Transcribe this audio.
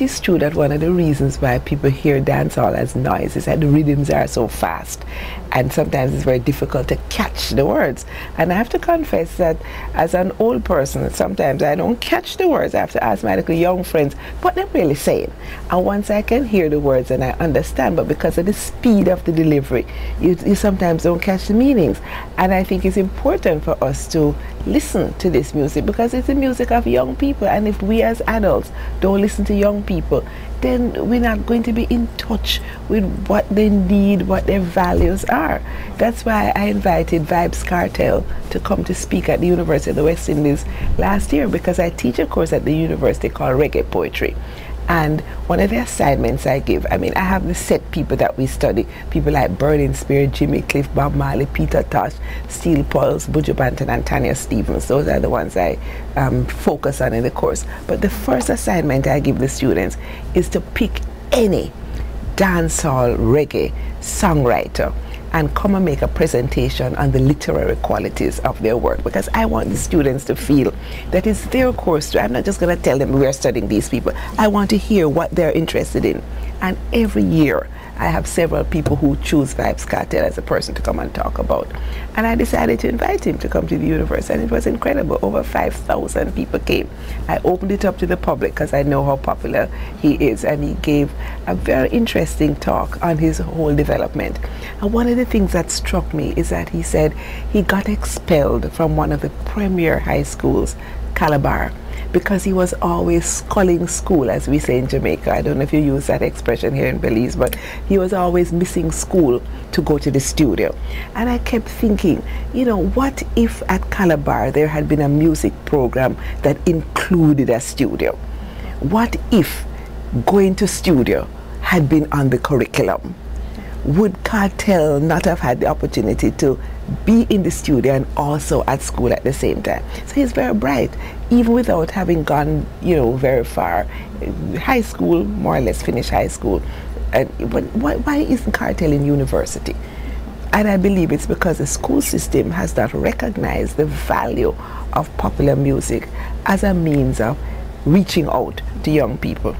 it is true that one of the reasons why people hear dancehall as noise is that the rhythms are so fast and sometimes it's very difficult to catch the words. And I have to confess that as an old person, sometimes I don't catch the words. I have to ask my little young friends what they're really saying. And once I can hear the words and I understand, but because of the speed of the delivery, you, you sometimes don't catch the meanings. And I think it's important for us to listen to this music because it's the music of young people. And if we as adults don't listen to young people, then we're not going to be in touch with what they need, what their values are. That's why I invited Vybz Kartel to come to speak at the University of the West Indies last year because I teach a course at the university called Reggae Poetry. And one of the assignments I give, I mean, I have the set people that we study, people like Burning Spear, Jimmy Cliff, Bob Marley, Peter Tosh, Steel Pulse, Buju Banton, and Tanya Stephens. Those are the ones I um, focus on in the course. But the first assignment I give the students is to pick any dancehall reggae songwriter and come and make a presentation on the literary qualities of their work because I want the students to feel that it's their course. Too. I'm not just going to tell them we're studying these people. I want to hear what they're interested in. And every year I have several people who choose Vybz Kartel as a person to come and talk about. And I decided to invite him to come to the university, and it was incredible. Over 5,000 people came. I opened it up to the public because I know how popular he is, and he gave a very interesting talk on his whole development. And one of the things that struck me is that he said he got expelled from one of the premier high schools, Calabar, because he was always sculling school, as we say in Jamaica. I don't know if you use that expression here in Belize, but he was always missing school to go to the studio. And I kept thinking, you know, what if at Calabar there had been a music program that included a studio? What if going to studio had been on the curriculum? Would Kartel not have had the opportunity to be in the studio and also at school at the same time. So he's very bright, even without having gone, you know, very far. High school, more or less finished high school. And but why, why isn't Kartel in university? And I believe it's because the school system has not recognized the value of popular music as a means of reaching out to young people.